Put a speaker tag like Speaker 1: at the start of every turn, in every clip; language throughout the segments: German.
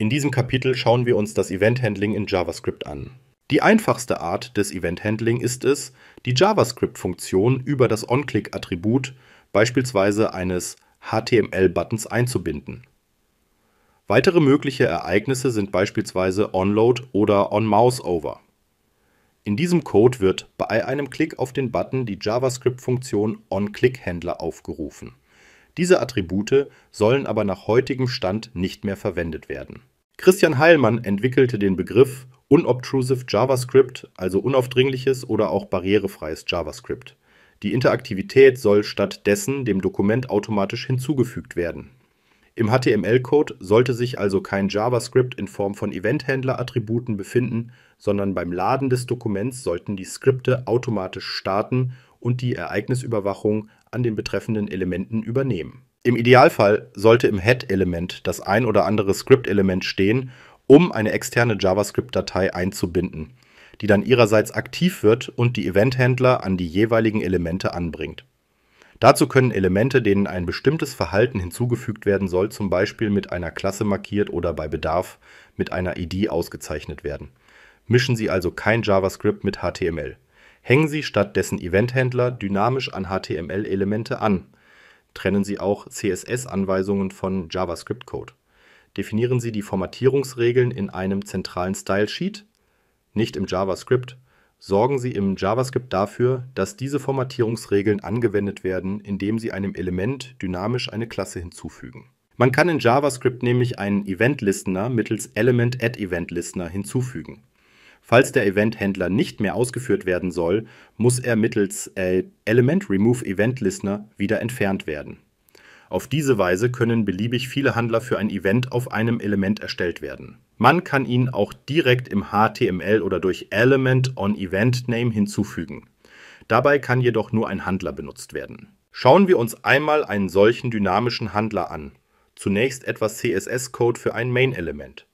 Speaker 1: In diesem Kapitel schauen wir uns das Event Handling in JavaScript an. Die einfachste Art des Event Handling ist es, die JavaScript-Funktion über das OnClick-Attribut, beispielsweise eines HTML-Buttons, einzubinden. Weitere mögliche Ereignisse sind beispielsweise OnLoad oder OnMouseOver. In diesem Code wird bei einem Klick auf den Button die JavaScript-Funktion OnClick-Händler aufgerufen. Diese Attribute sollen aber nach heutigem Stand nicht mehr verwendet werden. Christian Heilmann entwickelte den Begriff Unobtrusive JavaScript, also unaufdringliches oder auch barrierefreies JavaScript. Die Interaktivität soll stattdessen dem Dokument automatisch hinzugefügt werden. Im HTML-Code sollte sich also kein JavaScript in Form von Event-Händler-Attributen befinden, sondern beim Laden des Dokuments sollten die Skripte automatisch starten und die Ereignisüberwachung an den betreffenden Elementen übernehmen. Im Idealfall sollte im Head-Element das ein oder andere Script-Element stehen, um eine externe JavaScript-Datei einzubinden, die dann ihrerseits aktiv wird und die Event-Händler an die jeweiligen Elemente anbringt. Dazu können Elemente, denen ein bestimmtes Verhalten hinzugefügt werden soll, zum Beispiel mit einer Klasse markiert oder bei Bedarf mit einer ID ausgezeichnet werden. Mischen Sie also kein JavaScript mit HTML. Hängen Sie stattdessen Eventhändler dynamisch an HTML-Elemente an. Trennen Sie auch CSS-Anweisungen von JavaScript-Code. Definieren Sie die Formatierungsregeln in einem zentralen Style-Sheet, nicht im JavaScript. Sorgen Sie im JavaScript dafür, dass diese Formatierungsregeln angewendet werden, indem Sie einem Element dynamisch eine Klasse hinzufügen. Man kann in JavaScript nämlich einen Event-Listener mittels Element-Add-Event-Listener hinzufügen Falls der Event-Händler nicht mehr ausgeführt werden soll, muss er mittels äh, Element Remove Event Listener wieder entfernt werden. Auf diese Weise können beliebig viele Handler für ein Event auf einem Element erstellt werden. Man kann ihn auch direkt im HTML oder durch Element on Event Name hinzufügen. Dabei kann jedoch nur ein Handler benutzt werden. Schauen wir uns einmal einen solchen dynamischen Handler an. Zunächst etwas CSS-Code für ein Main-Element.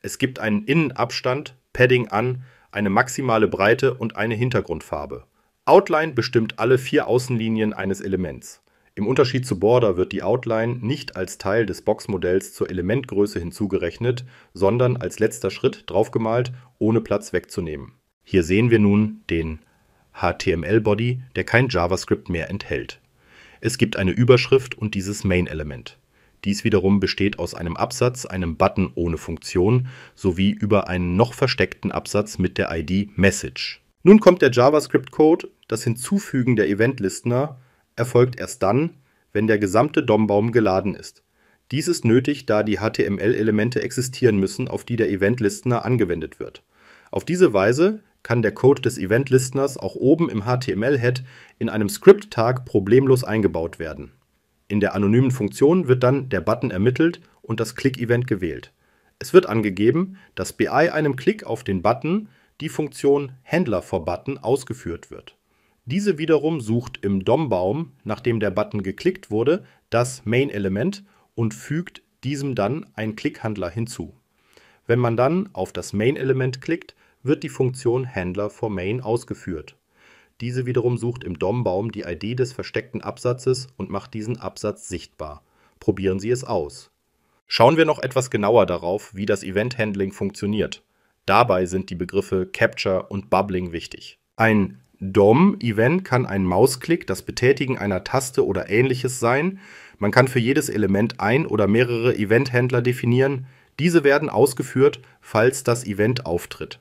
Speaker 1: Es gibt einen Innenabstand Padding an, eine maximale Breite und eine Hintergrundfarbe. Outline bestimmt alle vier Außenlinien eines Elements. Im Unterschied zu Border wird die Outline nicht als Teil des Boxmodells zur Elementgröße hinzugerechnet, sondern als letzter Schritt draufgemalt, ohne Platz wegzunehmen. Hier sehen wir nun den HTML-Body, der kein JavaScript mehr enthält. Es gibt eine Überschrift und dieses Main-Element. Dies wiederum besteht aus einem Absatz, einem Button ohne Funktion sowie über einen noch versteckten Absatz mit der ID Message. Nun kommt der JavaScript-Code. Das Hinzufügen der Event-Listener erfolgt erst dann, wenn der gesamte DOM-Baum geladen ist. Dies ist nötig, da die HTML-Elemente existieren müssen, auf die der Event-Listener angewendet wird. Auf diese Weise kann der Code des Event-Listeners auch oben im HTML-Head in einem Script-Tag problemlos eingebaut werden in der anonymen Funktion wird dann der Button ermittelt und das Click-Event gewählt. Es wird angegeben, dass bei einem Klick auf den Button die Funktion Händler for Button ausgeführt wird. Diese wiederum sucht im DOM-Baum, nachdem der Button geklickt wurde, das Main-Element und fügt diesem dann einen Klickhandler hinzu. Wenn man dann auf das Main-Element klickt, wird die Funktion Händler for Main ausgeführt diese wiederum sucht im DOM-Baum die ID des versteckten Absatzes und macht diesen Absatz sichtbar. Probieren Sie es aus. Schauen wir noch etwas genauer darauf, wie das Event Handling funktioniert. Dabei sind die Begriffe Capture und Bubbling wichtig. Ein DOM-Event kann ein Mausklick, das Betätigen einer Taste oder ähnliches sein. Man kann für jedes Element ein oder mehrere Event-Händler definieren. Diese werden ausgeführt, falls das Event auftritt.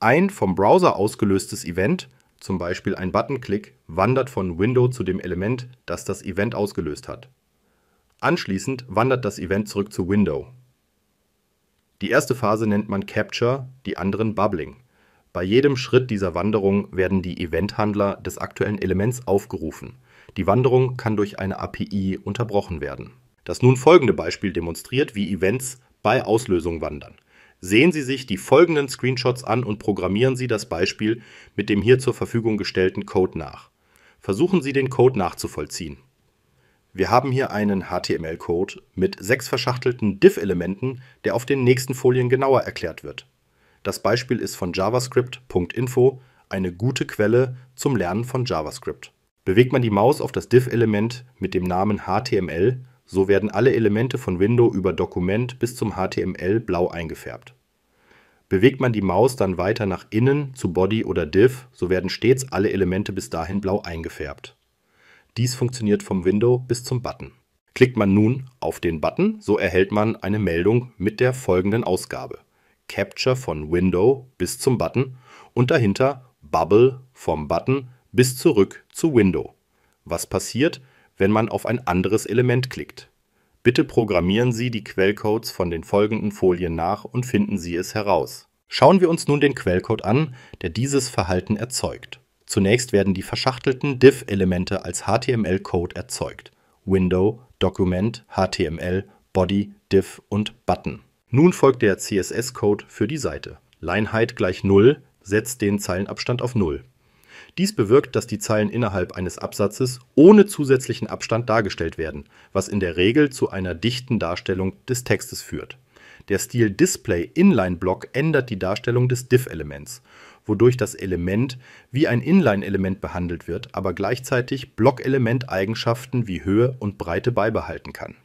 Speaker 1: Ein vom Browser ausgelöstes Event zum Beispiel ein Buttonklick, wandert von Window zu dem Element, das das Event ausgelöst hat. Anschließend wandert das Event zurück zu Window. Die erste Phase nennt man Capture, die anderen Bubbling. Bei jedem Schritt dieser Wanderung werden die Eventhandler des aktuellen Elements aufgerufen. Die Wanderung kann durch eine API unterbrochen werden. Das nun folgende Beispiel demonstriert, wie Events bei Auslösung wandern Sehen Sie sich die folgenden Screenshots an und programmieren Sie das Beispiel mit dem hier zur Verfügung gestellten Code nach. Versuchen Sie den Code nachzuvollziehen. Wir haben hier einen HTML-Code mit sechs verschachtelten div-Elementen, der auf den nächsten Folien genauer erklärt wird. Das Beispiel ist von javascript.info, eine gute Quelle zum Lernen von JavaScript. Bewegt man die Maus auf das div-Element mit dem Namen HTML, so werden alle Elemente von Window über Dokument bis zum HTML blau eingefärbt. Bewegt man die Maus dann weiter nach innen zu Body oder Div, so werden stets alle Elemente bis dahin blau eingefärbt. Dies funktioniert vom Window bis zum Button. Klickt man nun auf den Button, so erhält man eine Meldung mit der folgenden Ausgabe: Capture von Window bis zum Button und dahinter Bubble vom Button bis zurück zu Window. Was passiert, wenn man auf ein anderes Element klickt? Bitte programmieren Sie die Quellcodes von den folgenden Folien nach und finden Sie es heraus. Schauen wir uns nun den Quellcode an, der dieses Verhalten erzeugt. Zunächst werden die verschachtelten div-Elemente als HTML-Code erzeugt. Window, Document, HTML, Body, Div und Button. Nun folgt der CSS-Code für die Seite. Line-Height gleich 0 setzt den Zeilenabstand auf 0. Dies bewirkt, dass die Zeilen innerhalb eines Absatzes ohne zusätzlichen Abstand dargestellt werden, was in der Regel zu einer dichten Darstellung des Textes führt. Der Stil Display Inline Block ändert die Darstellung des Div-Elements, wodurch das Element wie ein Inline-Element behandelt wird, aber gleichzeitig Block-Element-Eigenschaften wie Höhe und Breite beibehalten kann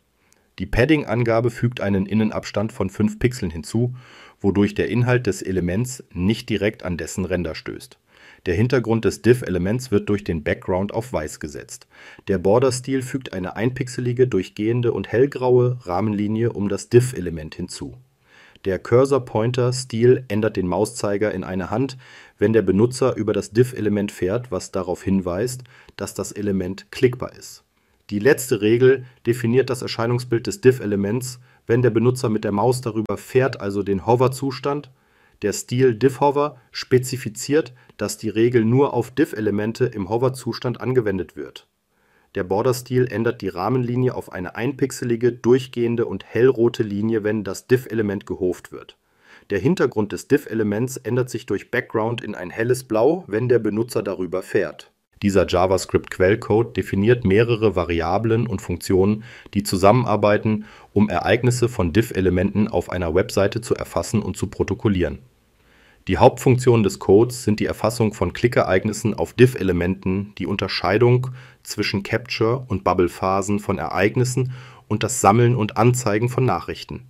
Speaker 1: die Padding-Angabe fügt einen Innenabstand von 5 Pixeln hinzu, wodurch der Inhalt des Elements nicht direkt an dessen Ränder stößt. Der Hintergrund des Div-Elements wird durch den Background auf Weiß gesetzt. Der Border-Stil fügt eine einpixelige, durchgehende und hellgraue Rahmenlinie um das Div-Element hinzu. Der Cursor-Pointer-Stil ändert den Mauszeiger in eine Hand, wenn der Benutzer über das Div-Element fährt, was darauf hinweist, dass das Element klickbar ist die letzte Regel definiert das Erscheinungsbild des Div-Elements, wenn der Benutzer mit der Maus darüber fährt, also den Hover-Zustand. Der Stil Div-Hover spezifiziert, dass die Regel nur auf Div-Elemente im Hover-Zustand angewendet wird. Der Border-Stil ändert die Rahmenlinie auf eine einpixelige, durchgehende und hellrote Linie, wenn das Div-Element gehoft wird. Der Hintergrund des Div-Elements ändert sich durch Background in ein helles Blau, wenn der Benutzer darüber fährt dieser JavaScript-Quellcode definiert mehrere Variablen und Funktionen, die zusammenarbeiten, um Ereignisse von Diff-Elementen auf einer Webseite zu erfassen und zu protokollieren. Die Hauptfunktionen des Codes sind die Erfassung von Klickereignissen auf Diff-Elementen, die Unterscheidung zwischen Capture und Bubble-Phasen von Ereignissen und das Sammeln und Anzeigen von Nachrichten.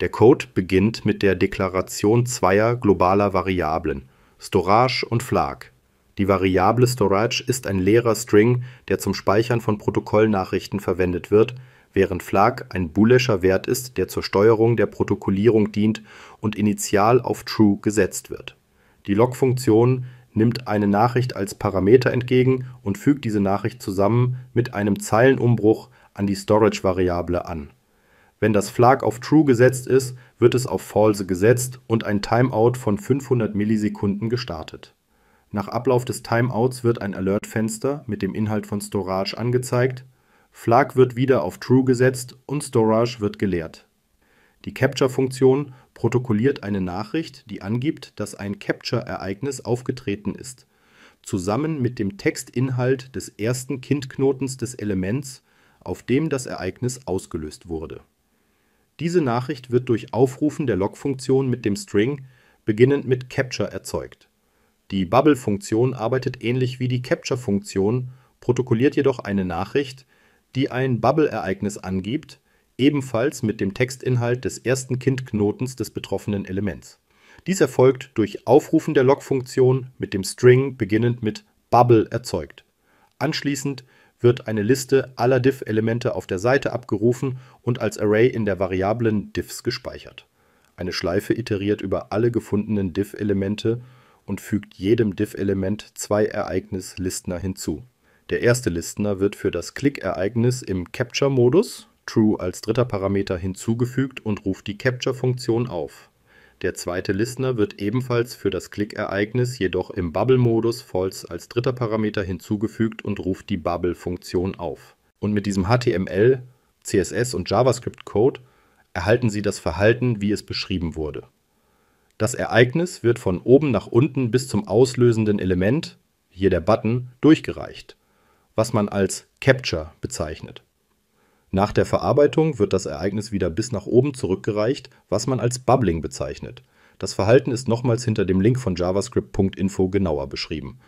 Speaker 1: Der Code beginnt mit der Deklaration zweier globaler Variablen, Storage und Flag die Variable Storage ist ein leerer String, der zum Speichern von Protokollnachrichten verwendet wird, während Flag ein booleischer Wert ist, der zur Steuerung der Protokollierung dient und initial auf True gesetzt wird. Die Log-Funktion nimmt eine Nachricht als Parameter entgegen und fügt diese Nachricht zusammen mit einem Zeilenumbruch an die Storage-Variable an. Wenn das Flag auf True gesetzt ist, wird es auf False gesetzt und ein Timeout von 500 Millisekunden gestartet nach Ablauf des Timeouts wird ein Alert-Fenster mit dem Inhalt von Storage angezeigt, Flag wird wieder auf True gesetzt und Storage wird geleert. Die Capture-Funktion protokolliert eine Nachricht, die angibt, dass ein Capture-Ereignis aufgetreten ist, zusammen mit dem Textinhalt des ersten Kindknotens des Elements, auf dem das Ereignis ausgelöst wurde. Diese Nachricht wird durch Aufrufen der Log-Funktion mit dem String beginnend mit Capture erzeugt die Bubble-Funktion arbeitet ähnlich wie die Capture-Funktion, protokolliert jedoch eine Nachricht, die ein Bubble-Ereignis angibt, ebenfalls mit dem Textinhalt des ersten Kindknotens des betroffenen Elements. Dies erfolgt durch Aufrufen der Log-Funktion mit dem String beginnend mit Bubble erzeugt. Anschließend wird eine Liste aller diff-Elemente auf der Seite abgerufen und als Array in der Variablen diffs gespeichert. Eine Schleife iteriert über alle gefundenen diff-Elemente und fügt jedem Diff-Element zwei Ereignis-Listner hinzu. Der erste Listner wird für das Click-Ereignis im Capture-Modus (True als dritter Parameter) hinzugefügt und ruft die Capture-Funktion auf. Der zweite Listner wird ebenfalls für das Click-Ereignis, jedoch im Bubble-Modus (False als dritter Parameter) hinzugefügt und ruft die Bubble-Funktion auf. Und mit diesem HTML, CSS und JavaScript-Code erhalten Sie das Verhalten, wie es beschrieben wurde das Ereignis wird von oben nach unten bis zum auslösenden Element (hier der Button) durchgereicht, was man als Capture bezeichnet. Nach der Verarbeitung wird das Ereignis wieder bis nach oben zurückgereicht, was man als Bubbling bezeichnet. Das Verhalten ist nochmals hinter dem Link von javascript.info genauer beschrieben